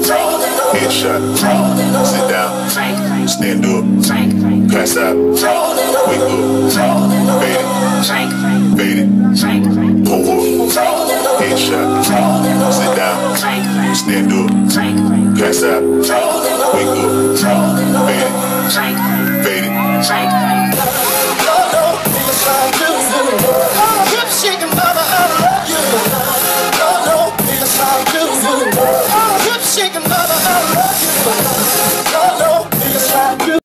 Headshot. Sit down. Stand up. Pass out. Wake up. Fade it. Fade it. Pull up. Headshot. Sit down. Stand up. Pass out. Wake up. Fade it. Fade it. ただなる